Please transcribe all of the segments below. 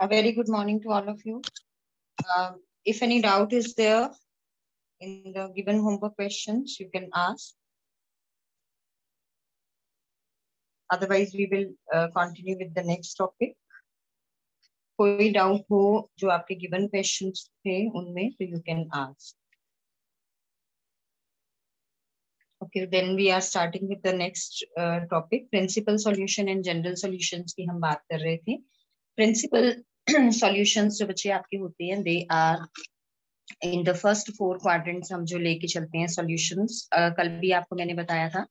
A very good morning to all of you. Uh, if any doubt is there in the given homework questions, you can ask. Otherwise, we will uh, continue with the next topic. कोई doubt हो जो आपके given questions थे उनमें तो you can ask Okay, then we are starting with the next uh, topic, principal solution and general solutions की हम बात कर रहे थे. प्रिंसिपल सॉल्यूशंस जो बच्चे आपके होते हैं they are in the first four quadrants हम जो लेके चलते हैं सॉल्यूशंस कल भी आपको मैंने बताया था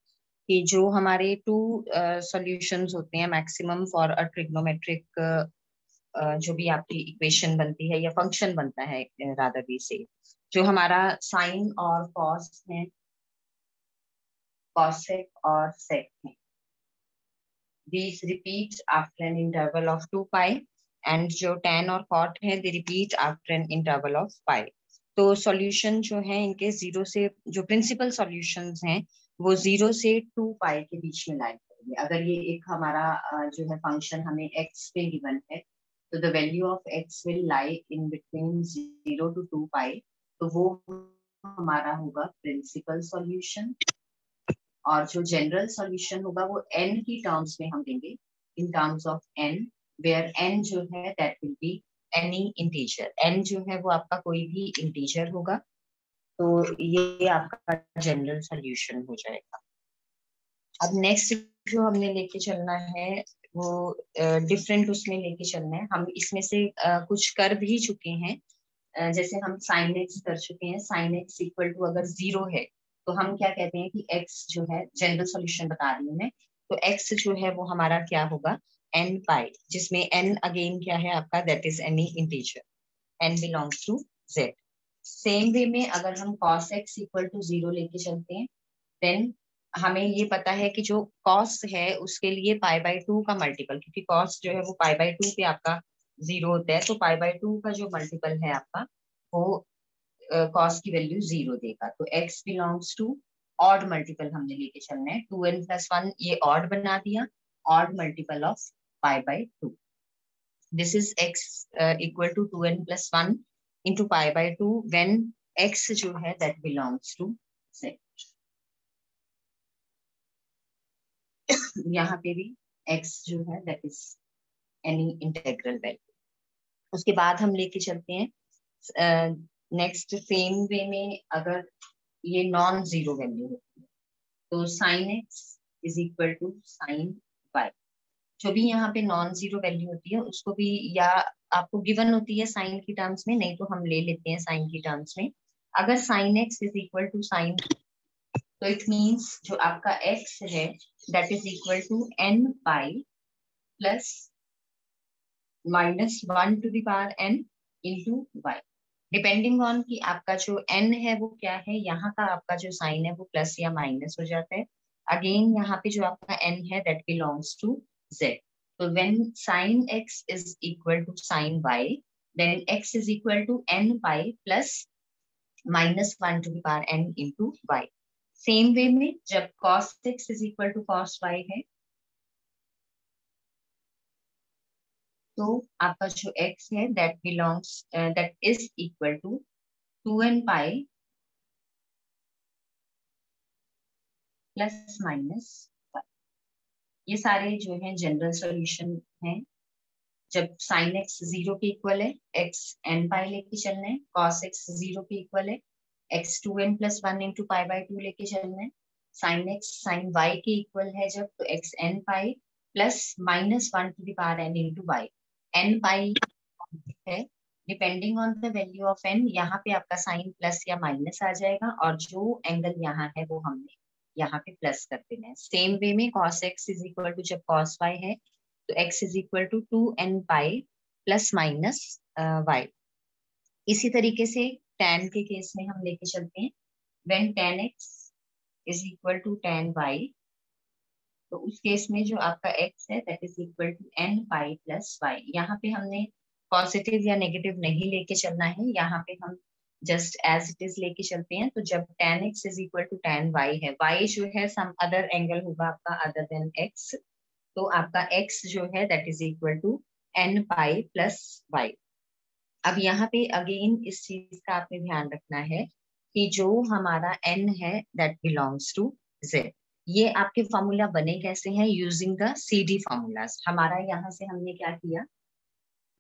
कि जो हमारे टू सॉल्यूशंस होते हैं मैक्सिमम फॉर अ ट्रिग्नोमेट्रिक जो भी आपकी इक्वेशन बनती है या फ़ंक्शन बनता है राधा बी से। जो हमारा साइन और कॉस है कॉसेक और सेक है। These repeat after an interval of 2 pi. And जो tan और cot है, they repeat after an interval of pi. तो सॉल्यूशन जो है, इनके ज़ीरो से, जो प्रिंसिपल सॉल्यूशंस हैं, वो ज़ीरो से टू पाई के बीच में लाइक करेंगे। अगर ये एक हमारा जो है फ़ंक्शन हमें एक्स पे गिवन है तो the value of x will lie in between zero to two pi तो वो हमारा होगा प्रिंसिपल सॉल्यूशन और जो जनरल सॉल्यूशन होगा वो एन की टर्म्स में हम देंगे। In terms of n where n जो है that will be any integer n जो है वो आपका कोई भी इंटीजर होगा। तो ये आपका जनरल सॉल्यूशन हो जाएगा। अब नेक्स्ट जो हमने लेके चलना है वो डिफरेंट uh, उसमें लेके चलना है। हम इसमें से uh, कुछ कर भी चुके हैं। uh, जैसे हम साइन एक्स कर चुके हैं। साइन एक्स इक्वल टू अगर ज़ीरो है तो हम क्या कहते हैं कि x जो है जनरल सॉल्यूशन बता रही हूँ मैं। तो x जो है, वो हमारा क्या होगा? N पाई जिसमें n अगेन क्या है आपका? That is any integer n belongs to z. Same way में अगर हम cos x equal to zero लेके चलते हैं देन हमें ये पता है कि जो cos है, उसके लिए पाई बाई टू का मल्टीपल क्योंकि cos जो है, वो पाई बाई टू पे आपका ज़ीरो होता है तो पाई बाई टू का जो मल्टीपल है आपका, वो कॉस की वैल्यू ज़ीरो देगा। तो x belongs to odd multiple हमने लेके चलना है। टू एन प्लस वन ये ऑड बना दिया। Odd multiple of pi by two this is x equal to two n plus one into pi by two when x जो है that belongs to यहाँ पे भी x जो है that is any integral value उसके बाद हम लेके चलते हैं uh, नेक्स्ट सेम वे में अगर ये नॉन ज़ीरो वैल्यू होती है तो sine x is equal to sine y जो भी यहाँ पे नॉन ज़ीरो वैल्यू होती है, उसको भी या आपको गिवन होती है साइन की टर्म्स में, नहीं तो हम ले लेते हैं साइन की टर्म्स में. अगर sine x is equal to sine तो इट मीन्स जो आपका एक्स है that is equal to n pi plus minus one to the power n into y depending on कि आपका जो एन है, वो क्या है, यहाँ का आपका जो साइन है, वो प्लस या माइनस हो जाता है। अगेन यहाँ पे जो आपका एन है दैट बिलोंग्स टू जेड तो when sine x is equal to sine y then x is equal to n y plus minus one to the power n into y same way में जब cos x is equal to cos y है तो आपका जो x है that belongs that is equal to two n pi plus minus ये सारे जो है जनरल सॉल्यूशन हैं। जब साइन एक्स ज़ीरो के इक्वल है एक्स एन पाई लेके चलना है कॉस एक्स ज़ीरो के इक्वल है x two n plus one into pi by two लेके चलना है। साइन एक्स साइन वाई के इक्वल है जब तो x n pi plus minus one to the power n into y n pi है depending on the value of n यहाँ पे आपका साइन प्लस या माइनस आ जाएगा और जो एंगल यहाँ है वो हमने यहाँ पे प्लस कर देना है। सेम वे में cos x is equal to जब कॉस वाई है तो x is equal to two n pi plus minus y इसी तरीके से टेन के केस में हम लेके चलते हैं। When tan x is equal to tan y तो उस केस में जो आपका x है that is equal to n pi plus y यहाँ पे हमने पॉजिटिव या नेगेटिव नहीं लेके चलना है, यहाँ पे हम जस्ट एज इट इज़ लेके चलते हैं तो जब tan x is equal to tan y है वाई जो है सम अदर एंगल होगा आपका अदर देन एक्स तो आपका एक्स जो है that is equal to n pi plus y अब यहाँ पे अगेन इस चीज़ का आपने ध्यान रखना है कि जो हमारा एन है दैट बिलोंग्स टू जेड ये आपके फॉर्मूला बने कैसे हैं using the C D formulas हमारा यहाँ से हमने क्या किया?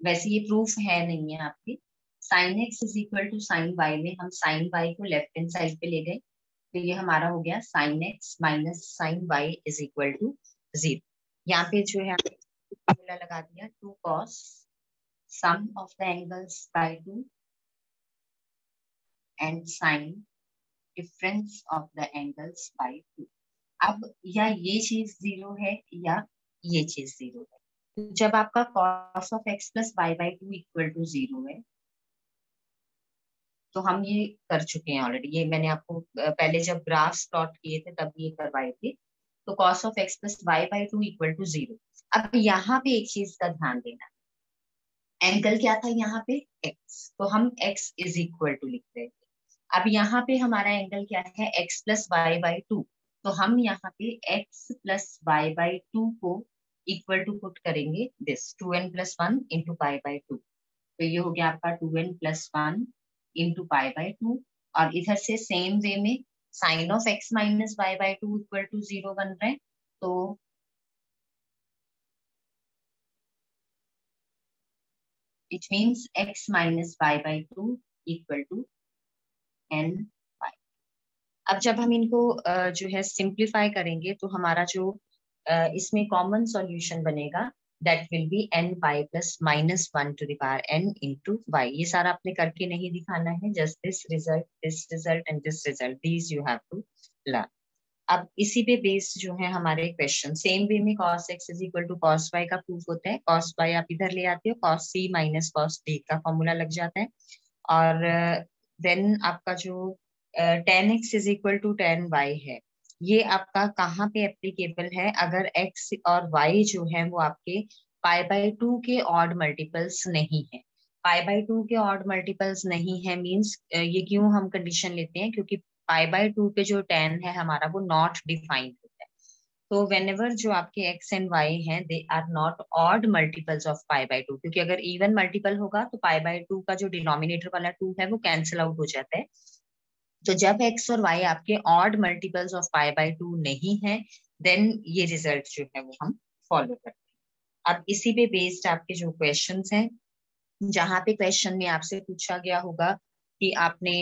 वैसे ये प्रूफ है नहीं है आपके। Sine x is equal to sine y में हम साइन वाई को लेफ़्ट हैंड साइड पे ले गए। तो ये हमारा हो गया sine x minus sine y is equal to zero यहाँ पे जो है फॉर्मूला लगा दिया two cos sum of the angles by two and sine difference of the angles by two अब या ये चीज़ ज़ीरो है या ये चीज़ ज़ीरो है। जब आपका cos of x plus y by two equal to zero है तो हम ये कर चुके हैं ऑलरेडी ये मैंने आपको पहले जब ग्राफ्स प्लॉट किए थे, तब ये करवाए थे। तो cos of x plus y by two equal to zero अब यहाँ पे एक चीज़ का ध्यान देना। एंगल क्या था यहाँ पे? एक्स तो हम एक्स इज़ इक्वल टू लिख रहे थे। अब यहाँ पे हमारा एंगल क्या है? X plus y by two तो हम यहाँ पे x plus y by two को इक्वल टू पुट करेंगे this two n plus one into pi by two तो ये हो गया आपका two n plus one into pi by two और इधर से सेम वे में sine of x minus y by two equal to zero बन रहे हैं तो it means x minus y by two equal to n अब जब हम इनको जो है सिंप्लीफाई करेंगे तो हमारा जो इसमें कॉमन सॉल्यूशन बनेगा that will be n y plus minus one to the power n into y ये सारा आपने करके नहीं दिखाना है just this result this result and this result this you have to learn अब इसी पे बेस्ड जो है हमारे क्वेश्चन सेम वे में cos x is equal to cos y का प्रूफ होता है. कॉस वाई आप इधर ले आते हो cos C minus cos D का फॉर्मूला लग जाता है. और देन आपका जो tan x is equal to tan y है। ये आपका कहाँ पे एप्लीकेबल है? अगर x और y जो है वो आपके पाई बाई टू के ऑड मल्टीपल्स नहीं है। पाई बाई टू के ऑड मल्टीपल्स नहीं है मीन्स ये क्यों हम कंडीशन लेते हैं? क्योंकि पाई बाई टू पे जो टेन है हमारा वो नॉट डिफाइंड होता है। तो वेन एवर जो आपके एक्स एंड वाई हैं they are not odd multiples of pi by two. क्योंकि अगर इवन मल्टीपल होगा तो पाई बाई टू का जो डिनोमिनेटर वाला टू है वो कैंसिल आउट हो जाता है। तो जब एक्स और वाई आपके odd multiples of pi by two नहीं है देन ये रिज़ल्ट जो है वो हम फॉलो करते हैं। अब इसी पे बेस्ड आपके जो क्वेश्चन हैं, जहाँ पे क्वेश्चन में आपसे पूछा गया होगा कि आपने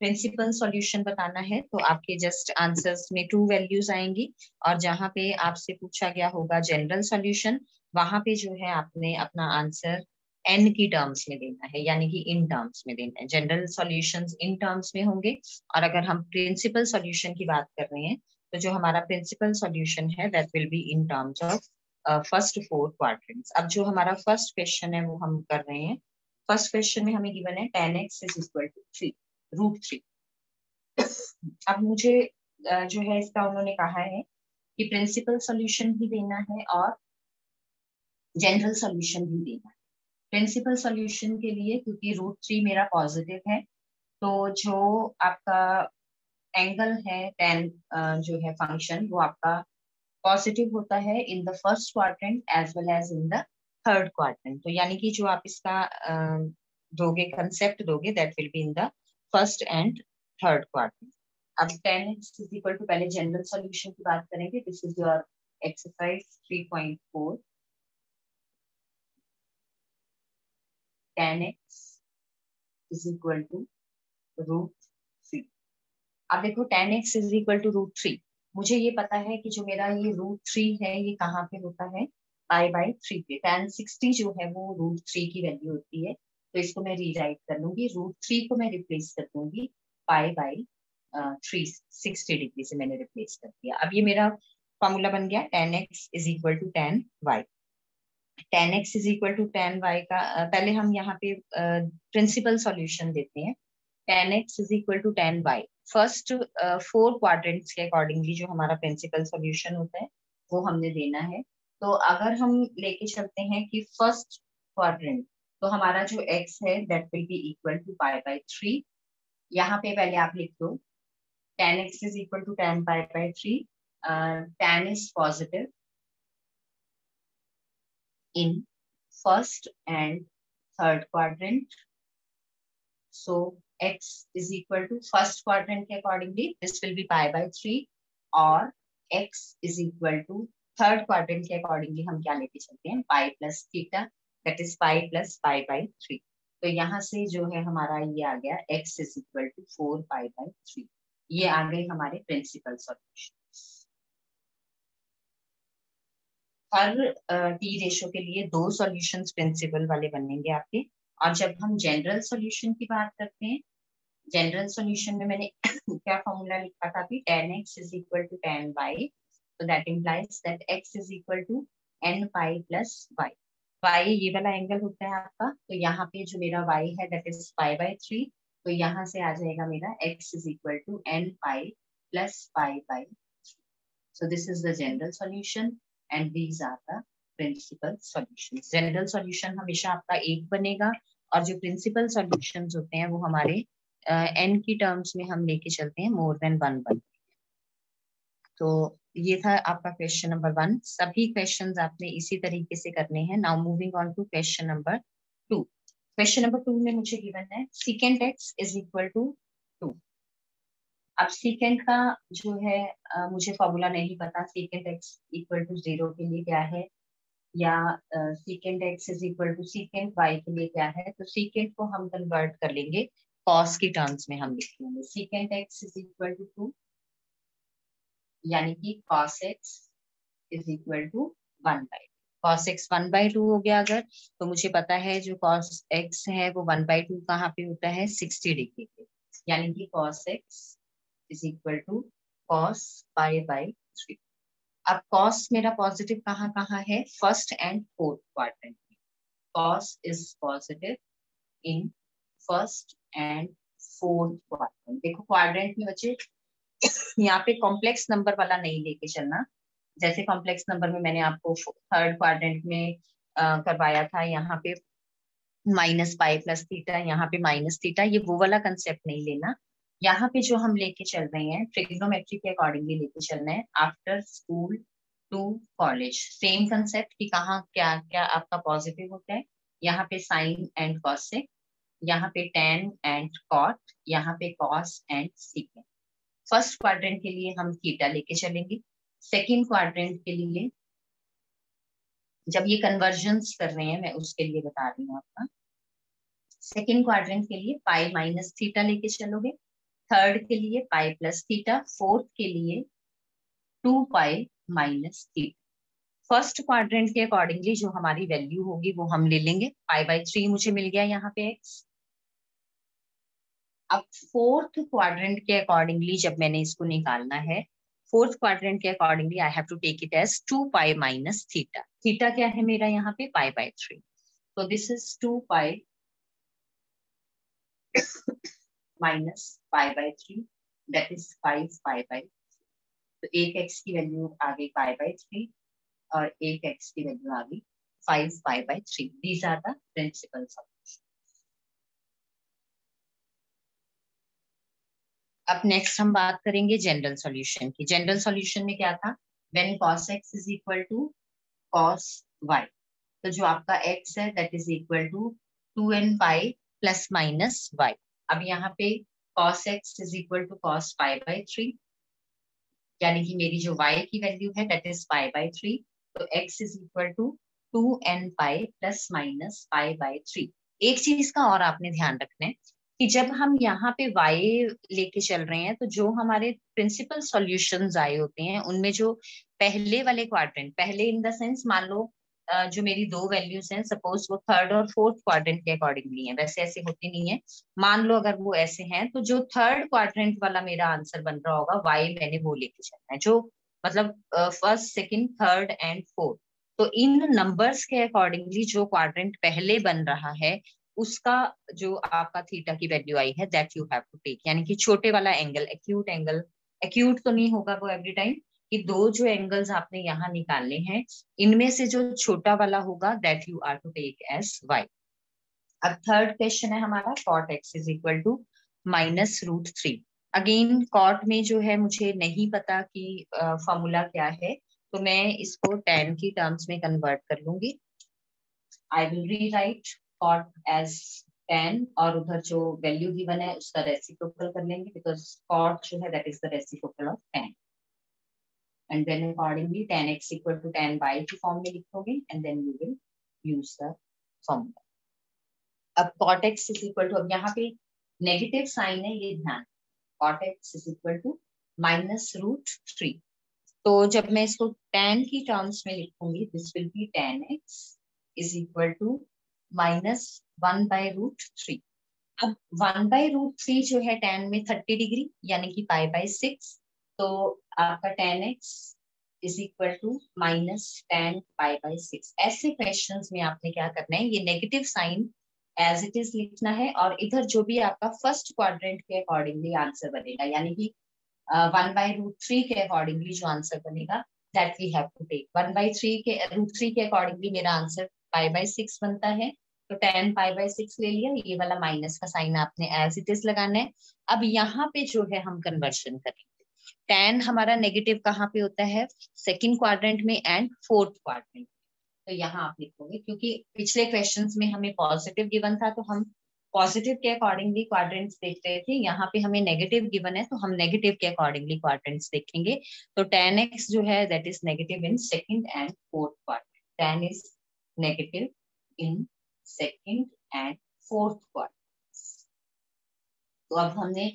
प्रिंसिपल सॉल्यूशन बताना है तो आपके जस्ट आंसर्स में टू वैल्यूज़ आएँगी और जहाँ पे आपसे पूछा गया होगा जनरल सॉल्यूशन वहाँ पे जो है आपने अपना आंसर एन की टर्म्स में देना है यानी कि इन टर्म्स में देना है। जनरल सॉल्यूशंस इन टर्म्स में होंगे। और अगर हम प्रिंसिपल सॉल्यूशन की बात कर रहे हैं तो जो हमारा प्रिंसिपल सॉल्यूशन है that will be in terms of first four quadrants अब जो हमारा फ़र्स्ट क्वेश्चन है वो हम कर रहे हैं। फ़र्स्ट क्वेश्चन में हमें गिवन है tan x is equal to three root three अब मुझे uh, जो है इसका उन्होंने कहा है कि प्रिंसिपल सॉल्यूशन भी देना है और जनरल सॉल्यूशन भी देना है। प्रिंसिपल सॉल्यूशन के लिए, क्योंकि रूट थ्री मेरा पॉजिटिव है तो जो आपका एंगल है टेन जो है फ़ंक्शन वो आपका पॉजिटिव होता है in the first quadrant as well as in the third quadrant तो यानी कि जो आप इसका दोगे कंसेप्ट दोगे that will be in the first and third quadrant अब टेन इक्वल टू पहले जनरल सॉल्यूशन की बात करेंगे. This is your exercise 3.4 tan x is equal to root three अब देखो tan x is equal to root three मुझे ये पता है कि जो मेरा ये रूट थ्री है, ये कहाँ पे होता है? पाई बाई थ्री पे। टेन सिक्सटी जो है, वो रूट थ्री की वैल्यू होती है। तो इसको मैं रीराइट कर लूँगी। रूट थ्री को मैं रिप्लेस कर दूँगी। Pi by three sixty degree से मैंने रिप्लेस कर दिया। अब ये मेरा फॉर्मूला बन गया। Tan x is equal to tan y tan x is equal to tan y का पहले हम यहाँ पे प्रिंसिपल सॉल्यूशन देते हैं। Tan x is equal to tan y. First four quadrants के अकॉर्डिंगली जो हमारा प्रिंसिपल सॉल्यूशन होता है, वो हमने देना है। तो अगर हम लेके चलते हैं कि फ़र्स्ट क्वाड्रेंट तो हमारा जो एक्स है that will be equal to pi by three यहाँ पे पहले आप लिख दो। Tan x is equal to tan pi by three tan is positive in first and third quadrant. So x is equal to first quadrant accordingly this will be pi by three और x is equal to third quadrant के accordingly हम क्या लेके चलते हैं pi plus theta that is pi plus pi by three. तो यहाँ से जो है हमारा ये आ गया x is equal to four pi by three. ये आ गए हमारे प्रिंसिपल सॉल्यूशन हर टी रेशो के लिए दो सॉल्यूशंस प्रिंसिपल वाले बनेंगे आपके। और जब हम जनरल सॉल्यूशन की बात करते हैं जनरल सॉल्यूशन में मैंने क्या फॉर्मूला लिखा था कि tan x is equal to tan y so that implies that x is equal to n pi plus y. y ये वाला एंगल होता है आपका तो यहाँ पे जो मेरा y है, that is pi by three तो यहाँ से आ जाएगा मेरा x is equal to n pi plus pi by so this is the general solution. And these are the principal solutions. General solution हमेशा आपका एक बनेगा और जो principal solutions होते हैं वो हमारे एन uh, की टर्म्स में हम लेके चलते हैं मोर देन वन वन तो ये था आपका क्वेश्चन नंबर वन सभी क्वेश्चन आपने इसी तरीके से करने हैं। Now moving on to question number two question number two में मुझे गिवन है secant x is equal to अब सीकेंड का जो है आ, मुझे फॉर्मूला नहीं पता secant x equal to zero के लिए क्या है? या secant x is equal to secant y के लिए क्या है? तो सीकेंड को हम कन्वर्ट कर लेंगे कॉस की टर्म्स में हम लिख लेंगे। Secant x is equal to two यानी कि cos x is equal to one by cos x one by two हो गया अगर तो मुझे पता है जो कॉस एक्स है वो वन बाई टू कहाँ पे होता है? सिक्सटी डिग्री पे। यानी कि cos x is equal to cos pi by three अब कॉस मेरा पॉजिटिव कहाँ कहाँ है? फ़र्स्ट एंड फोर्थ क्वाड्रेंट में। Cos is positive in first and fourth quadrant देखो क्वाड्रेंट में बच्चे यहाँ पे कॉम्प्लेक्स नंबर वाला नहीं लेके चलना। जैसे कॉम्प्लेक्स नंबर में मैंने आपको थर्ड क्वाड्रेंट में आ, करवाया था यहाँ पे माइनस पाई प्लस थीटा यहाँ पे माइनस थीटा ये वो वाला कंसेप्ट नहीं लेना। यहाँ पे जो हम लेके चल रहे हैं ट्रिग्नोमेट्री के अकॉर्डिंगली लेके चल रहे हैं after school to college same concept कि कहाँ, क्या क्या आपका पॉजिटिव होता है। यहाँ पे साइन एंड कॉसिक यहाँ पे टेन एंड कॉट यहाँ पे cos and secant first quadrant के लिए हम थीटा लेके चलेंगे। सेकेंड क्वाड्रेंट के लिए जब ये कन्वर्जन कर रहे हैं, मैं उसके लिए बता रही हूँ आपका। सेकेंड क्वाड्रेंट के लिए पाई माइनस थीटा लेके चलोगे। थर्ड के लिए पाई प्लस थीटा फोर्थ के लिए two pi minus theta first quadrant के अकॉर्डिंगली जो हमारी वैल्यू होगी वो हम ले लेंगे. पाई बाई थ्री मुझे मिल गया यहाँ पे एक्स अब फोर्थ क्वाड्रेंट के अकॉर्डिंगली जब मैंने इसको निकालना है फोर्थ क्वाड्रेंट के accordingly I have to take it as two pi minus theta theta क्या है मेरा यहाँ पे? पाई बाई थ्री तो this is two pi minus pi by three that is five pi by तो एक एक्स की वैल्यू आ गई पाई बाई थ्री और एक एक्स की वैल्यू आ गई five pi by three these are the principal solution अब नेक्स्ट हम बात करेंगे जनरल सॉल्यूशन की. जनरल सॉल्यूशन में क्या था? When cos x is equal to cos y. तो जो आपका x है that is equal to two n pi plus minus y अब यहाँ पे cos x is equal to cos pi by three यानी कि मेरी जो y की वैल्यू है that is pi by three तो x is equal to two n pi plus minus pi by three एक चीज़ का और आपने ध्यान रखना है कि जब हम यहाँ पे y लेके चल रहे हैं तो जो हमारे प्रिंसिपल सॉल्यूशंस आए होते हैं, उनमें जो पहले वाले क्वाड्रेंट पहले इन द सेंस मान लो जो मेरी दो वैल्यूज़ हैं सपोज़ वो थर्ड और फोर्थ क्वाड्रेंट के अकॉर्डिंगली है। वैसे ऐसे होती नहीं है। मान लो अगर वो ऐसे हैं तो जो थर्ड क्वाड्रेंट वाला मेरा आंसर बन रहा होगा वाई मैंने वो लेके चलना है। जो मतलब first second third and fourth तो इन नंबर्स के अकॉर्डिंगली जो क्वाड्रेंट पहले बन रहा है, उसका जो आपका थीटा की वैल्यू आई है that you have to take यानी कि छोटे वाला एंगल एक्यूट एंगल एक्यूट तो नहीं होगा वो एवरी टाइम कि दो जो एंगल्स आपने यहाँ निकालने हैं, इनमें से जो छोटा वाला होगा that you are to take as y अब थर्ड क्वेश्चन है हमारा cot x is equal to minus root three again cot में जो है मुझे नहीं पता कि फॉर्मूला क्या है तो मैं इसको टेन की टर्म्स में कन्वर्ट कर लूँगी. I will rewrite cot as tan और उधर जो वैल्यू गिवन है, उसका रेसिप्रोकल कर लेंगे बिकॉज़ कॉट जो है that is the reciprocal of tan then accordingly tan x equal to tan by की फॉर्म में लिखोगे and then you will use the formula अब cot x is equal to अब यहाँ पे नेगेटिव साइन है, ये ध्यान cot x is equal to minus root three तो जब मैं इसको टेन की टर्म्स में लिखूँगी this will be tan x is equal to minus one by root three अब वन बाय रूट थ्री जो है टेन में थर्टी डिग्री यानी कि पाई बाय सिक्स तो आपका tan x is equal to minus tan pi by six ऐसे question में आपने क्या करना है? ये negative sign as it is लिखना है और इधर जो भी आपका फ़र्स्ट क्वाड्रेंट के अकॉर्डिंगली आंसर बनेगा, यानी कि वन बाई रूट थ्री के अकॉर्डिंगली जो आंसर बनेगा that we have to take one by three के रूट थ्री के अकॉर्डिंगली मेरा आंसर पाई बाई सिक्स बनता है। तो टेन पाई बाई सिक्स ले लिया। ये वाला माइनस का साइन आपने एज इट इज़ लगाना है। अब यहाँ पे जो है हम कन्वर्शन करेंगे। टेन हमारा नेगेटिव कहाँ पे होता है? सेकेंड क्वाड्रेंट में एंड फोर्थ क्वाड्रेंट तो यहाँ आप लिखोगे, क्योंकि पिछले क्वेश्चंस में हमें पॉजिटिव गिवन था तो हम पॉजिटिव के अकॉर्डिंगली क्वाड्रेंट्स देख रहे थे। यहाँ पे हमें नेगेटिव गिवन है तो हम नेगेटिव के अकॉर्डिंगली क्वाड्रेंट्स देखेंगे। तो टेन एक्स जो है that is negative in second and fourth quadrant tan is negative in second and fourth quadrant तो अब हमने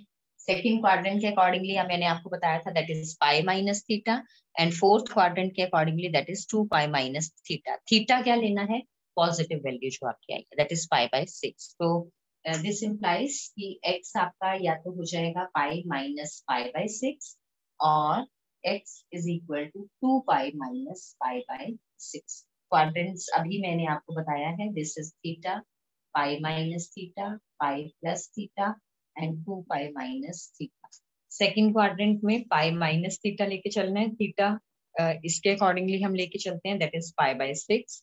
सेकंड क्वाड्रेंट के अकॉर्डिंगली मैंने आपको बताया था that is pi minus theta and fourth quadrant के accordingly that is two pi minus theta theta क्या लेना है? पॉजिटिव वैल्यू जो आपकी आई that is pi by six तो दिस इंप्लाइज कि x आपका या तो हो जाएगा pi minus pi by six और x is equal to two pi minus pi by six quadrants अभी मैंने आपको बताया है this is theta pi minus theta pi plus theta and two pi minus theta second quadrant में pi minus theta लेके चलना है। थीटा इसके अकॉर्डिंगली हम लेके चलते हैं। That is pi by six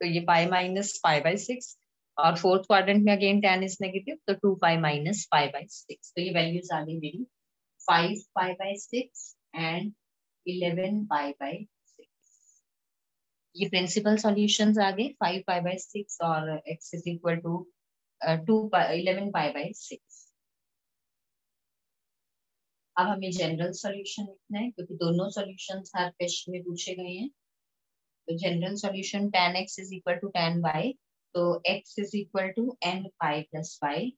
तो ये pi minus pi by six और फोर्थ क्वाड्रेंट में अगेन टेन इज़ नेगेटिव तो two pi minus pi by six तो ये वैल्यूज़ आ गई मेरी। Five pi by six and eleven pi six ये प्रिंसिपल सॉल्यूशंस आ गए। फाइव पाई बाई सिक्स और x is equal to eleven pi by six अब हमें जनरल सॉल्यूशन लिखना है, क्योंकि दोनों सॉल्यूशंस हर क्वेश्चन में पूछे गए हैं। तो general solution tan x is equal to tan y तो x is equal to n pi plus y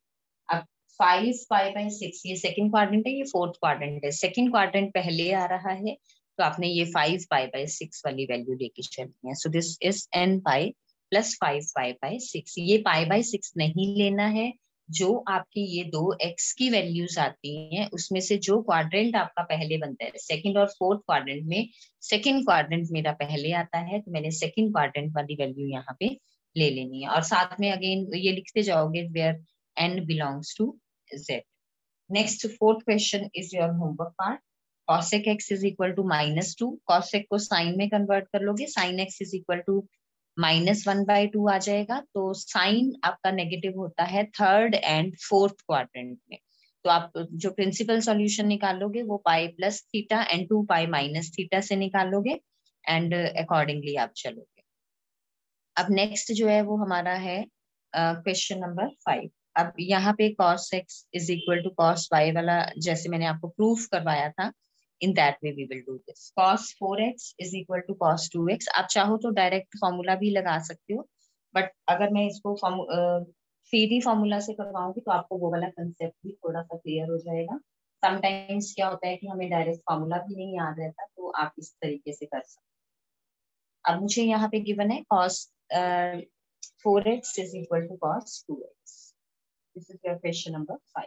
अब फाइव पाई बाई सिक्स ये सेकंड क्वाड्रेंट है, ये फोर्थ क्वाड्रेंट है। सेकंड क्वाड्रेंट पहले आ रहा है तो आपने ये फाइव पाई बाई सिक्स वाली वैल्यू लेके चलनी है। So this is n pi plus five pi by six ये पाई बाई सिक्स नहीं लेना है। जो आपकी ये दो एक्स की वैल्यूज़ आती हैं, उसमें से जो क्वाड्रेंट आपका पहले बनता है सेकंड और फोर्थ क्वाड्रेंट में सेकंड क्वाड्रेंट मेरा पहले आता है तो मैंने सेकंड क्वाड्रेंट वाली वैल्यू यहाँ पे ले लेनी है। और साथ में अगेन ये लिखते जाओगे where n belongs to Z next fourth question is your homework part cosec x is equal to minus two cosec को साइन में कन्वर्ट कर लोगे। Sine x is equal to minus one by two आ जाएगा तो sign आपका negative होता है third and fourth quadrant में। तो आप जो प्रिंसिपल सॉल्यूशन निकालोगे, वो pi plus theta and two pi minus theta से निकालोगे एंड अकॉर्डिंगली आप चलोगे। अब नेक्स्ट जो है, वो हमारा है क्वेश्चन नंबर फाइव अब यहाँ पे cos x is equal to cos y वाला, जैसे मैंने आपको प्रूफ करवाया था in that way we will do this cos four x is equal to cos two x आप चाहो तो डायरेक्ट फॉर्मूला भी लगा सकते हो बट अगर मैं इसको सीधी फॉर्मूला से करवाऊँगी तो आपको वो वाला कंसेप्ट भी थोड़ा सा क्लियर हो जाएगा समटाइम्स क्या होता है कि हमें डायरेक्ट फॉर्मूला भी नहीं याद रहता तो आप इस तरीके से कर सकते अब मुझे यहाँ पे गिवन है cos uh, 4x is equal to cos 2x. This is your question number 5.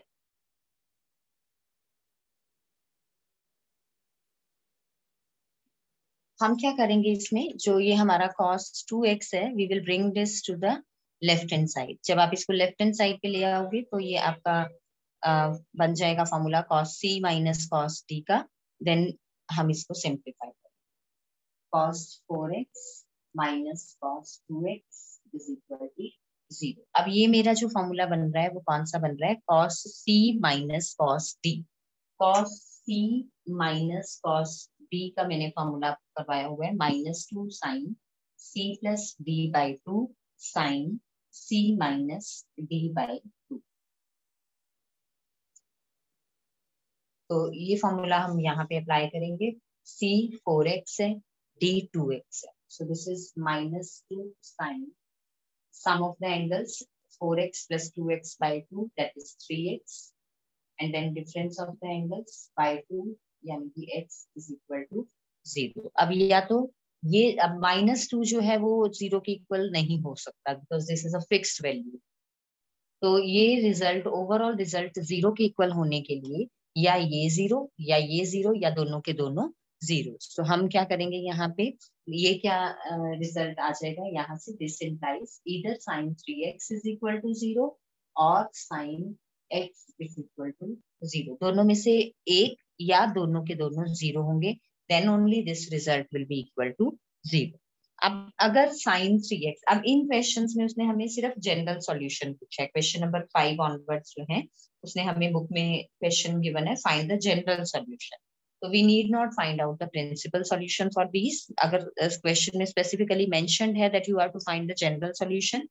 हम क्या करेंगे इसमें? जो ये हमारा कॉस टू एक्स है we will bring this to the left hand side जब आप इसको लेफ़्ट हैंड साइड पे ले आओगे तो ये आपका आ, बन जाएगा formula cos c minus cos t का देन हम इसको सिंप्लीफाई करेंगे। Cos four x minus cos two x is equal to zero अब ये मेरा जो फॉर्मूला बन रहा है वो कौन सा बन रहा है? Cos c minus cos d cos c minus cos b का मैंने फॉर्मूला करवाया हुआ है minus two sine c plus d by two sine c minus d by two तो ये फॉर्मूला हम यहाँ पे अप्लाई करेंगे। सी फोर एक्स है डी टू एक्स है। So this is minus two sine sum of the angles four x plus two x by two that is three x and then difference of the angles by two यानी कि x is equal to 0 अब या तो ये अब minus two जो है वो ज़ीरो के इक्वल नहीं हो सकता because this is a fixed value तो ये रिज़ल्ट ओवरऑल रिज़ल्ट ज़ीरो के इक्वल होने के लिए या ये ज़ीरो या ये ज़ीरो या दोनों के दोनों ज़ीरो तो हम क्या करेंगे यहाँ पे? ये क्या रिज़ल्ट uh, आ जाएगा यहाँ से दिस इम्प्लाइज इधर sine three x is equal to zero और sine x is equal to zero दोनों में से एक या दोनों के दोनों ज़ीरो होंगे, then only this result will be equal to zero. अब अगर साइन थ्री एक्स अब इन क्वेश्चंस में उसने हमें सिर्फ़ जनरल सॉल्यूशन पूछा है। क्वेश्चन नंबर फाइव ऑनवर्ड्स जो है, उसने हमें बुक में क्वेश्चन गिवन है फाइंड द जनरल सॉल्यूशन तो we need not find out the principal solution for these अगर क्वेश्चन में स्पेसिफिकली मेंशनड है that you are to find the general solution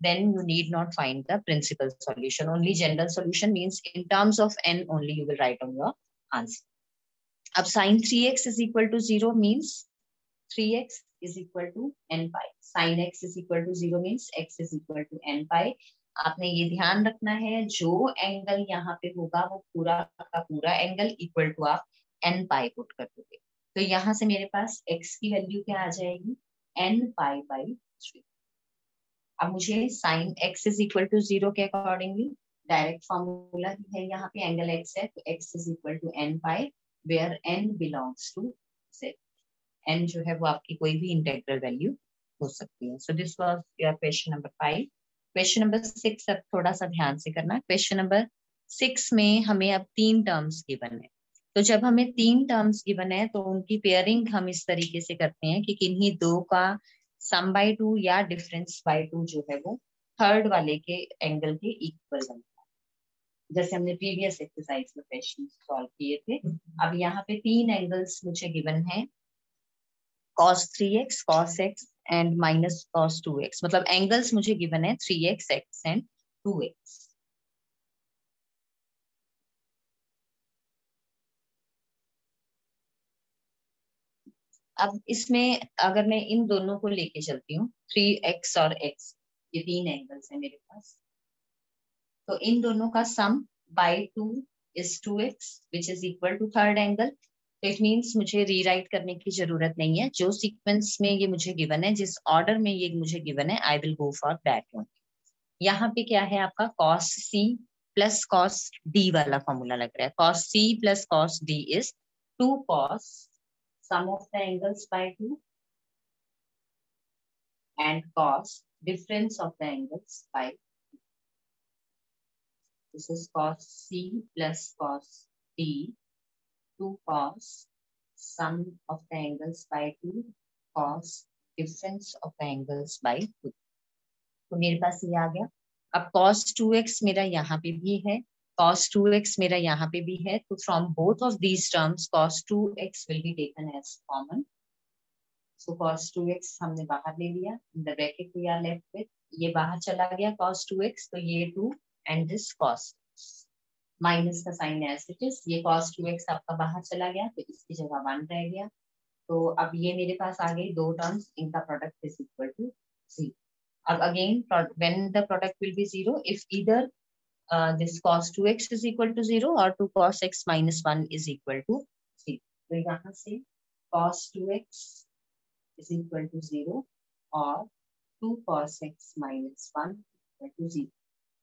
then you need not find the principal solution. Only general solution means in terms of n only you will write on your answer अब sine three x is equal to zero means three x is equal to n pi sine x is equal to zero means x is equal to n pi आपने ये ध्यान रखना है, जो angle यहाँ पे होगा, वो पूरा का पूरा एंगल इक्वल टू आप एन पाई पुट कर दोगे। तो यहाँ से मेरे पास एक्स की वैल्यू क्या आ जाएगी? एन पाई बाई थ्री अब मुझे sine x is equal to zero के अकॉर्डिंगली डायरेक्ट फॉर्मूला है, यहाँ पे एंगल एक्स है तो x is equal to n pi where n belongs to set n जो है वो आपकी कोई भी इंटेग्रल वैल्यू हो सकती है। So this was your question number five question number six अब थोड़ा सा ध्यान से करना क्वेश्चन नंबर सिक्स में हमें अब तीन टर्म्स गिवन है। तो जब हमें तीन टर्म्स गिवन है तो उनकी पेयरिंग हम इस तरीके से करते हैं कि किन्हीं दो का सम बाय टू या डिफरेंस बाय टू जो है वो थर्ड वाले के एंगल के इक्वल बनता जैसे हमने प्रीवियस एक्सरसाइज में क्वेश्चन सॉल्व किए थे, अब यहाँ पे तीन एंगल्स मुझे गिवन है। Cos 3x cos x and minus cos 2x मतलब एंगल्स मुझे गिवन है 3x x एंड 2x अब इसमें अगर मैं इन दोनों को लेके चलती हूँ थ्री एक्स और एक्स ये तीन एंगल्स है मेरे पास। तो इन दोनों का sum by two is two x which is equal to third angle it means मुझे रीराइट करने की ज़रूरत नहीं है। जो सीक्वेंस में ये मुझे गिवन है, जिस ऑर्डर में ये मुझे गिवन है I will go for that one यहाँ पे क्या है आपका? Cos c plus cos d वाला फॉर्मूला लग रहा है। Cos c plus cos d is two cos sum of the angles by two and cos difference of the angles by This is cos C plus cos D. 2 cos sum of the angles by 2 cos difference of the angles by 2. तो मेरे पास ये आ गया अब cos 2x मेरा यहाँ पे भी है cos 2x मेरा यहाँ पे भी है तो from both of these terms cos 2x will be taken as common so cos 2x हमने बाहर ले लिया in the bracket we are left with ये बाहर चला गया cos 2x तो ये 2 एंड दिस कॉस माइनस का साइन एज इट इज़ ये टू एक्स आपका बाहर चला गया तो इसकी जगह वन रह गया। तो अब ये मेरे पास आ गई दो टर्म्स इनका product is equal to zero अब again when the product will be zero if इधर this cos 2x is equal to 0 or 2 cos x minus 1 is equal to 0. तो यहाँ से cos 2x is equal to 0 और 2 cos x minus 1 equal to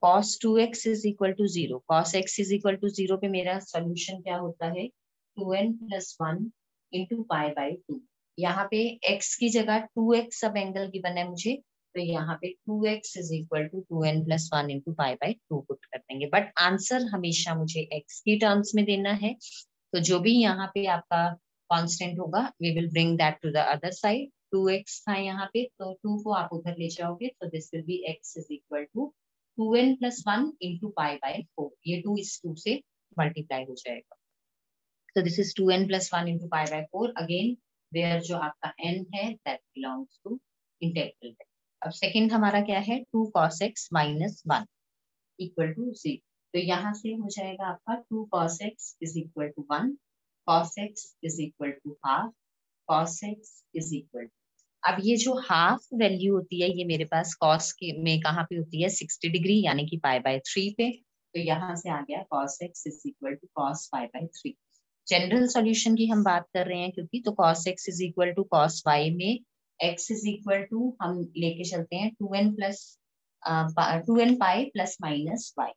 0. cos 2x is equal to 0 cos x is equal to 0 पे मेरा solution क्या होता है? 2n plus 1 into pi by 2 यहाँ पे x की जगह 2x सब एंगल गिवन है मुझे तो यहाँ पे 2x is equal to 2n plus 1 into pi by 2 put कर देंगे। बट आंसर हमेशा मुझे x की टर्म्स में देना है। तो जो भी यहाँ पे आपका कांस्टेंट होगा we will bring that to the other side 2x था यहाँ पे तो 2 को आप उधर ले जाओगे तो this will be x is equal to two n plus one into pi by four ये टू इस टू से मल्टीप्लाई हो जाएगा। तो this is two n plus one into pi by four again where जो आपका एन है that belongs to integral अब सेकेंड हमारा क्या है? Two cos x minus one equal to zero तो यहाँ से हो जाएगा आपका two cos x is equal to one cos x is equal to half cos x is equal to अब ये जो हाफ़ वैल्यू होती है, ये मेरे पास कॉस के, में कहाँ पे होती है? सिक्सटी डिग्री यानी कि पाई बाय थ्री पे। तो यहाँ से आ गया cos x is equal to cos pi by three general solution की हम बात कर रहे हैं, क्योंकि तो cos x is equal to cos y में एक्स इज़ इक्वल टू हम लेके चलते हैं two n plus two n pi plus minus y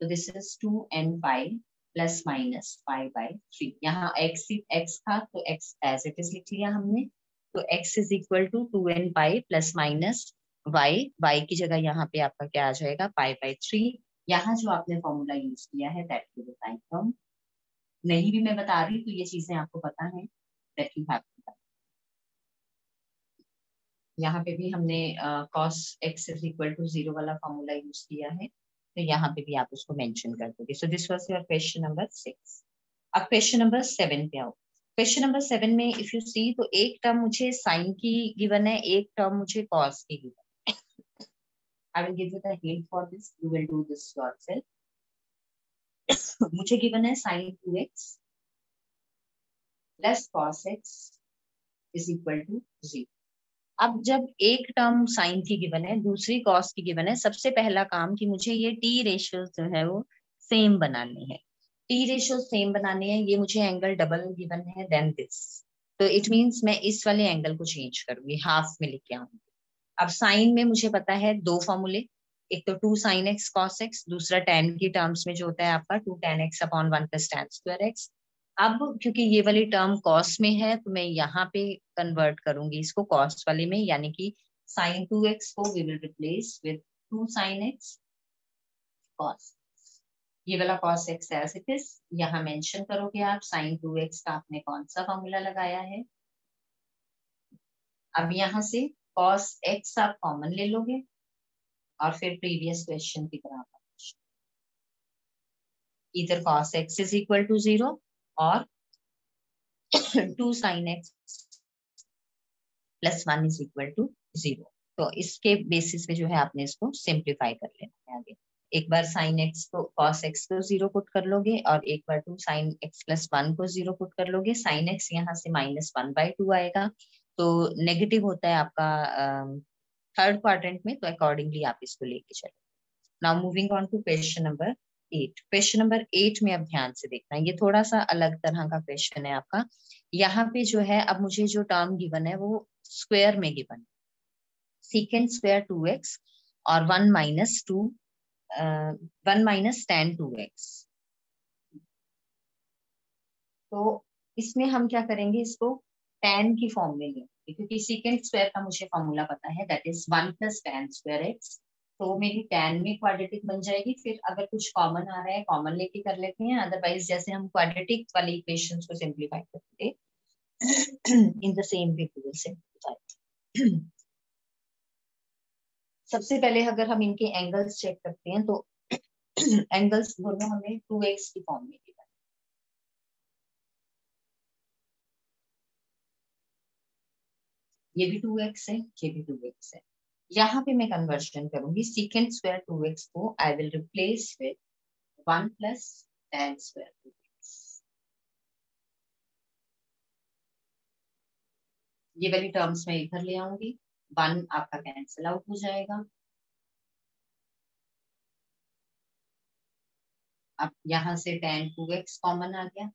तो this is two n pi plus minus pi by three यहाँ एक्स एक्स था तो x as it is लिख लिया हमने। तो x is equal to two n pi plus minus y y की जगह यहाँ पे आपका क्या आ जाएगा? पाई बाय थ्री यहाँ जो आपने फॉर्मूला यूज़ किया है दैट टू टाइम फ्रॉम नहीं भी मैं बता रही तो ये चीज़ें आपको पता है दैट यू हैव यहाँ पे भी हमने cos x is equal to zero वाला फॉर्मूला यूज़ किया है तो यहाँ पे भी आप उसको मेंशन कर दोगे. So this was your question number six अब क्वेश्चन नंबर सेवन पे आओ. क्वेश्चन नंबर सेवन में इफ़ यू सी तो एक टर्म मुझे साइन की गिवन है, एक टर्म मुझे कॉस की given I will give you the hint for this you will do this yourself मुझे गिवन है sine two x plus cos x is equal to zero अब जब एक टर्म साइन की गिवन है, दूसरी कॉस की गिवन है, सबसे पहला काम कि मुझे ये टी रेशियो जो है वो सेम बनाने हैं। टी रेशियो सेम बनाने हैं, ये मुझे एंगल डबल गिवन है देन दिस तो इट मींस मैं इस वाले एंगल को चेंज करूँगी हाफ़ में लिख के आऊँगी। अब साइन में मुझे पता है दो फॉर्मूले एक तो two sine x cos x दूसरा टेन की टर्म्स में जो होता है आपका two tan x upon one plus tan square x अब क्योंकि ये वाली टर्म कॉस में है तो मैं यहाँ पे कन्वर्ट करूँगी इसको कॉस वाले में, यानी कि साइन टू एक्स को we will replace with two sine x cos ये वाला cos x as it is यहाँ मेंशन करोगे आप टू एक्स का आपने कौन सा फॉर्मूला लगाया है? अब यहाँ से कॉस एक्स आप कॉमन ले लोगे और फिर प्रीवियस क्वेश्चन की तरह इधर cos x is equal to zero और two sine x plus one is equal to zero तो इसके बेसिस पे जो है आपने इसको सिंप्लीफाई कर लेना है आगे। एक बार साइन एक्स को कॉस एक्स को ज़ीरो पुट कर लोगे और एक बार two sine x plus one को ज़ीरो पुट कर लोगे। साइन एक्स यहाँ से माइनस वन बाई टू आएगा। तो नेगेटिव होता है आपका थर्ड क्वाड्रेंट में तो अकॉर्डिंगली आप इसको लेके चलो। Now moving on to question number eight question number eight में अब ध्यान से देखना। ये थोड़ा सा अलग तरह का क्वेश्चन है आपका। यहाँ पे जो है, अब मुझे जो टर्म गिवन है, वो स्क्वायर में given secant square two x और one minus two one minus tan two x. तो इसमें हम क्या करेंगे, इसको टेन की फॉर्म में लेंगे, क्योंकि सीकेंड स्क्वायर का मुझे फॉर्मूला पता है that is one plus tan square x तो मेरी टेन में क्वाड्रेटिक बन जाएगी। फिर अगर कुछ कॉमन आ रहा है कॉमन लेके कर लेते हैं। अदरवाइज़ जैसे हम क्वाड्रेटिक वाली इक्वेशंस को सिंप्लीफाई करते in the same way will simplify सबसे पहले अगर हम इनके एंगल्स चेक करते हैं तो एंगल्स दोनों हमें टू एक्स की फॉर्म में ये भी टू एक्स है, ये भी टू एक्स है। यहाँ पे मैं कन्वर्शन करूँगी सीकेंड स्क्वायर टू एक्स को I will replace with one plus tan square two ये वाली टर्म्स में इधर ले आऊँगी। वन आपका कैंसिल आउट हो जाएगा। अब यहाँ से टेन टू एक्स कॉमन आ गया।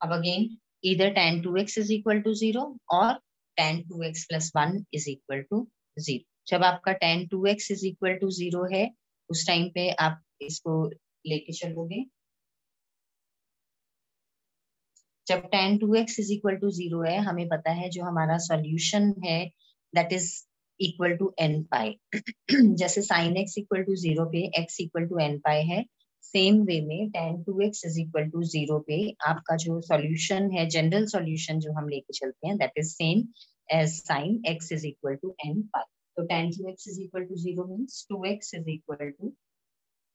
अब अगेन इधर tan two x is equal to zero और tan two x plus one is equal to zero जब आपका tan two x is equal to zero है, उस टाइम पे आप इसको लेके चलोगे। जब two x is equal to zero है, हमें पता है जो हमारा सॉल्यूशन है that is equal to n pi जैसे sine x equal to zero पे x equal to n pi है सेम वे में two x is equal to zero पे आपका जो सॉल्यूशन है जनरल सॉल्यूशन जो हम लेके चलते हैं that is same as sine x is equal to n pi तो two x is equal to zero means two x is equal to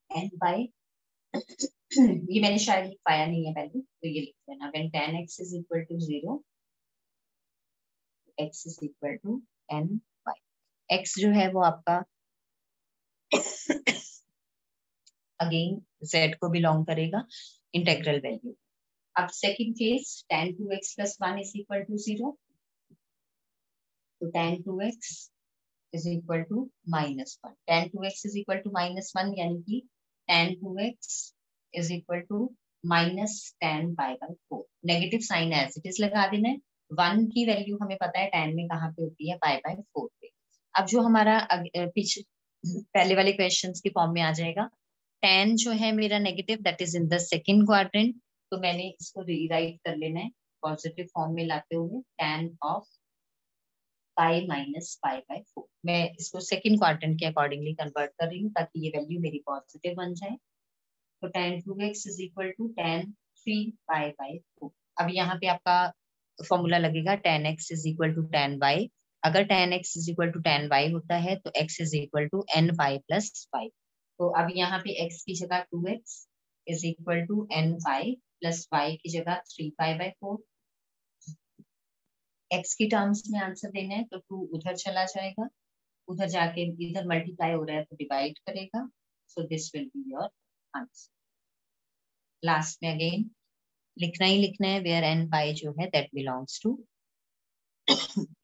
n pi ये मैंने शायद लिख पाया नहीं है पहले तो ये लिख देना when tan x is equal to zero x is equal to n y x जो है वो आपका अगेन जेड को बिलोंग करेगा इंटेग्रल वैल्यू अब second case x plus one is equal to zero तो tan two x is equal to minus one tan two x is equal to minus one यानी कि two x is equal to minus tan pi by four negative sine as it is लगा देना है। One की value हमें पता है ten में कहाँ पे होती है? पाई बाई फोर पे। अब जो हमारा पीछे, पहले वाले क्वेश्चन की फॉर्म में आ जाएगा। टेन जो है मेरा negative that is in the second quadrant तो मैंने इसको रीराइट कर लेना है। पॉजिटिव फॉर्म में लाते हुए tan of pi minus pi by four मैं इसको सेकेंड क्वाड्रेंट के अकॉर्डिंगली कन्वर्ट कर रही हूँ ताकि ये वैल्यू मेरी पॉजिटिव बन जाए। तो tan two x is equal to tan three pi by four अब यहाँ पे आपका फॉर्मूला लगेगा tan x is equal to tan y अगर tan x is equal to tan y होता है तो x is equal to n y plus y तो अब यहाँ पे एक्स की जगह two x is equal to n y plus y की जगह three pi by four x की टर्म्स में आंसर देना है तो टू उधर चला जाएगा। उधर जाके इधर मल्टीप्लाई हो रहा है तो डिवाइड करेगा। So this will be your answer last में अगेन लिखना ही लिखना है वेयर एन पाई जो है that belongs to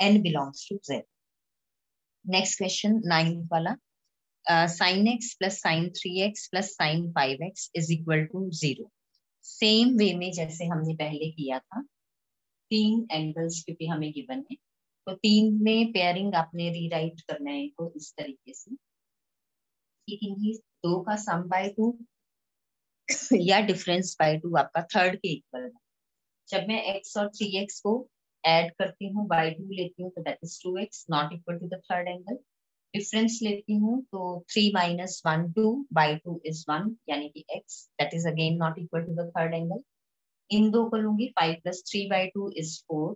n belongs to z next question ninth वाला। Sine x plus sine three x plus sine five x is equal to zero same way में जैसे हमने पहले किया था तीन एंगल्स क्योंकि हमें गिवन है। तो तीन में पेयरिंग आपने रीराइट करना है तो इस तरीके से। इन्हीं दो का सम बाय टू या डिफरेंस बाय टू आपका थर्ड के इक्वल है। जब मैं एक्स और थ्री एक्स को ऐड करती हूँ बाय टू लेती हूँ तो that is two x not equal to the third angle difference लेती हूँ तो three minus one two by two is one यानी कि x that is again not equal to the third angle इन दो को लूँगी five plus three by two is four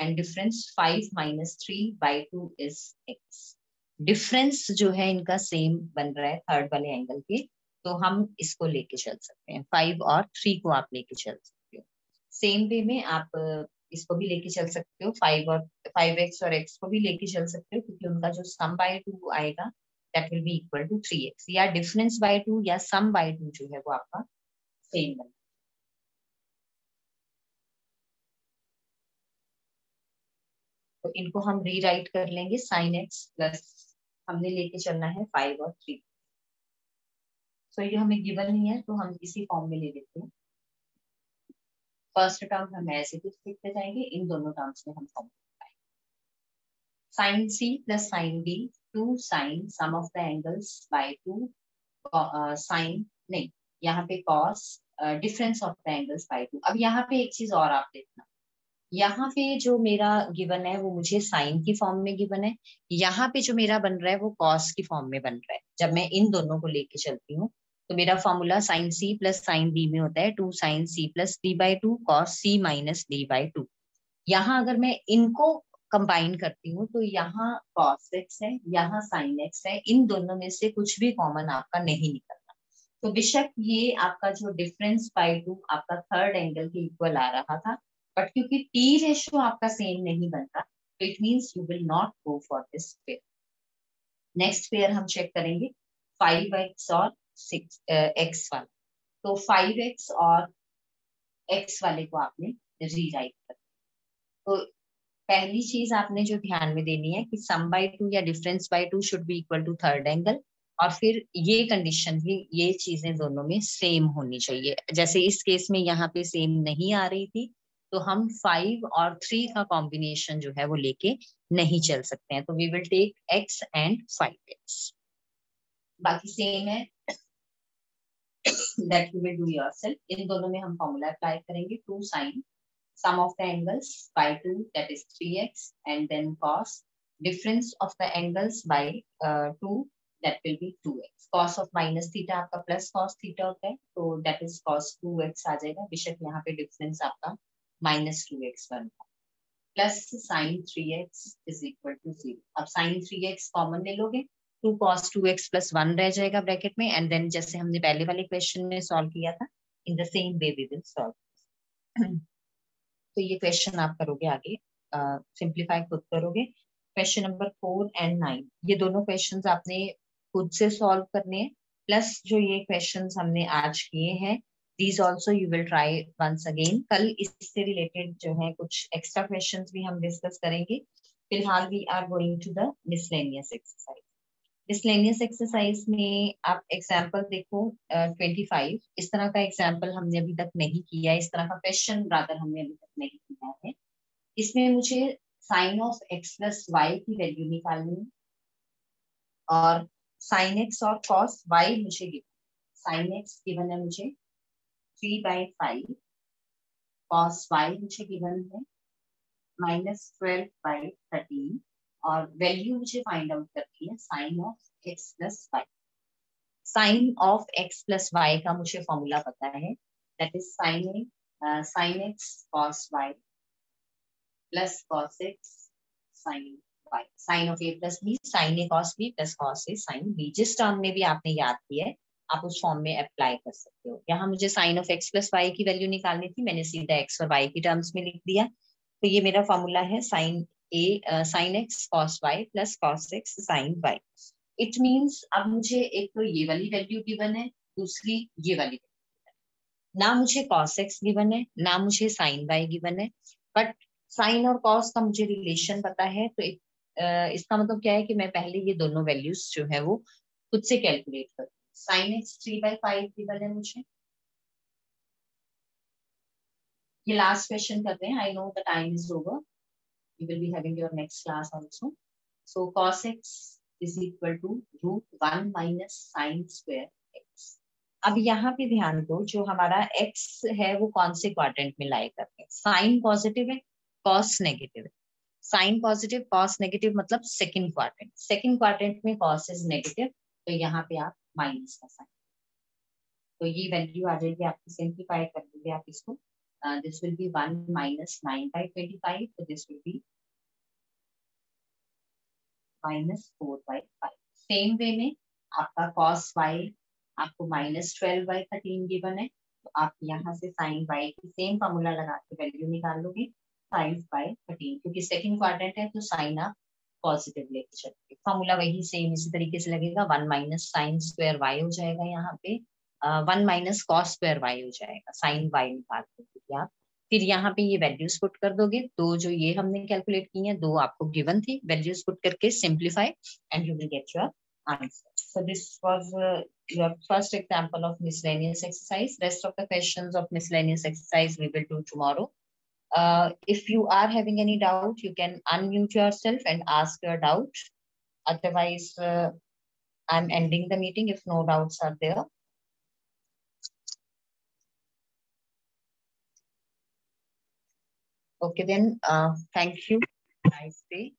and difference five minus three by two is x difference जो है इनका same बन रहा है थर्ड वाले एंगल के तो हम इसको लेके चल सकते हैं। फाइव और थ्री को आप लेके चल सकते हो। सेम वे में आप इसको भी लेके चल सकते हो। फाइव और फाइव एक्स और एक्स को भी लेके चल सकते हो, क्योंकि उनका जो सम बाय टू आएगा that will be equal to three x या डिफरेंस बाय टू या सम बाय टू जो है वो आपका सेम बनेगा तो इनको हम रीराइट कर लेंगे साइन एक्स प्लस हमने लेके चलना है फाइव और थ्री सो ये हमें गिवन नहीं है तो हम इसी फॉर्म में ले लेते हैं. फ़र्स्ट टर्म हम ऐसे कुछ लिखते जाएँगे, इन दोनों टर्म्स में हम form sine c plus sine b two sine sum of the angles by two sine नहीं, यहाँ पे cos difference of the angles by two अब यहाँ पे एक चीज़ और आप देखना. यहाँ पे जो मेरा गिवन है, वो मुझे साइन की फॉर्म में गिवन है। यहाँ पे जो मेरा बन रहा है, वो कॉस की फॉर्म में बन रहा है। जब मैं इन दोनों को लेके चलती हूँ तो मेरा formula sine c plus sine b में होता है। Two sine c plus d by two cos c minus d by two यहाँ अगर मैं इनको कंबाइन करती हूँ तो यहाँ कॉस एक्स है, यहाँ साइन एक्स है। इन दोनों में से कुछ भी कॉमन आपका नहीं निकलना तो बेशक ये आपका जो डिफरेंस बाई टू आपका थर्ड एंगल के इक्वल आ रहा था। बट क्योंकि टी रेशियो आपका सेम नहीं बनता तो it means you will not go for this pair next pair हम चेक करेंगे फाइव एक्स और सिक्स एक्स वाला. तो फाइव एक्स और एक्स वाले को आपने रीराइट कर तो पहली चीज़ आपने जो ध्यान में देनी है कि सम बाई टू या difference by two should be equal to third angle और फिर ये कंडीशन भी, ये चीज़ें दोनों में सेम होनी चाहिए. जैसे इस केस में यहाँ पे सेम नहीं आ रही थी तो हम फाइव और थ्री का कॉम्बिनेशन जो है वो लेके नहीं चल सकते हैं तो we will take x and five x बाकी सेम है that you will do yourself इन दोनों में हम फॉर्मूला अप्लाई करेंगे two sine sum of the angles by 2 that is 3x and then cos difference of the angles by uh, 2 that will be 2x cos of minus theta आपका plus cos theta होता है तो that is cos 2x आ जाएगा बेशक यहाँ पे difference आपका minus two x one plus sine three x is equal to zero अब साइन थ्री एक्स कॉमन ले लोगे two cos two x plus one रह जाएगा ब्रैकेट में एंड देन जैसे हमने पहले वाले क्वेश्चन में सॉल्व किया था in the same way we will solve तो ये क्वेश्चन आप करोगे आगे सिंप्लीफाई खुद करोगे. Question number four and nine ये दोनों क्वेश्चंस आपने खुद से सॉल्व करने हैं प्लस जो ये क्वेश्चंस हमने आज किए हैं these also you will try once again कल इससे रिलेटेड जो है कुछ एक्स्ट्रा क्वेश्चन भी हम डिस्कस करेंगे। फ़िलहाल we are going to the miscellaneous exercise miscellaneous exercise में आप एग्ज़ाम्पल देखो ट्वेंटी uh, फाइव इस तरह का एग्ज़ाम्पल हमने अभी तक नहीं किया इस तरह का क्वेश्चन रादर हमने अभी तक नहीं किया है। इसमें मुझे sine of x plus y की वैल्यू निकालनी और साइन एक्स और कॉस वाई मुझे गिवन साइन एक्स गिवन है मुझे। Three by five cos y मुझे गिवन है माइनस ट्वेल्व बाई थर्टीन और वैल्यू मुझे फाइंड आउट करनी है sine of x plus y sine of x plus y का मुझे फॉर्मूला पता है that is sine sine x cos y plus cos x sine y sine of a plus b sine a cos b plus cos a sine b जिस term में भी आपने याद किया है आप उस फॉर्म में अप्लाई कर सकते हो। यहाँ मुझे sine of x plus y की वैल्यू निकालनी थी मैंने सीधा एक्स और वाई की टर्म्स में लिख दिया। तो ये मेरा फॉर्मूला है sine a sine x cos y plus cos x sine y it means अब मुझे एक तो ये वाली वैल्यू गिवन है दूसरी ये वाली ना मुझे कॉस एक्स गिवन है ना मुझे साइन वाई गिवन है बट साइन और कॉस का मुझे रिलेशन पता है तो एक, uh, इसका मतलब क्या है कि मैं पहले ये दोनों वैल्यूज़ जो है वो खुद से कैलकुलेट करूँ sine x three by five given है मुझे। ये लास्ट क्वेश्चन करते हैं। I know the time is over you will be having your next class also. So, cos x is equal to root one minus sine square x. अब यहाँ पे ध्यान दो, जो हमारा x है, वो कौन से क्वाड्रेंट में लाई करते हैं? साइन पॉजिटिव है कॉस नेगेटिव है। साइन पॉजिटिव कॉस नेगेटिव मतलब सेकंड क्वाड्रेंट सेकंड क्वाड्रेंट में कॉस इज़ नेगेटिव तो यहाँ पे आप माइनस का साइन तो ये वैल्यू आ जाएगी आपकी सिंप्लीफाई कर दोगे आप इसको uh, this will be 1 minus 9 by 25. So this will be minus 4 by 5. Same way में आपका cos y आपको minus twelve by thirteen given है तो आप यहाँ से साइन y की सेम फॉर्मूला लगा के वैल्यू निकाल लोगे फाइव बाई थर्टीन क्योंकि सेकंड क्वाड्रेंट है तो साइन आप पॉजिटिव लेके चलते फॉर्मूला वही सेम इसी तरीके से लगेगा। One minus sine square y हो जाएगा यहाँ पे। One minus cos square y हो जाएगा। साइन वाई निकाल दोगे आप। फिर यहाँ पे ये वैल्यूज़ पुट कर दोगे। तो जो ये हमने कैलकुलेट की है दो आपको गिवन थी। वैल्यूज़ पुट करके simplify and you will get your answer so this was uh, your first example of miscellaneous exercise. Rest of the questions of miscellaneous exercise we will do uh, if you are having any doubt you can unmute yourself and ask your doubt otherwise uh, i'm ending the meeting if no doubts are there Okay, then uh, thank you. Nice day.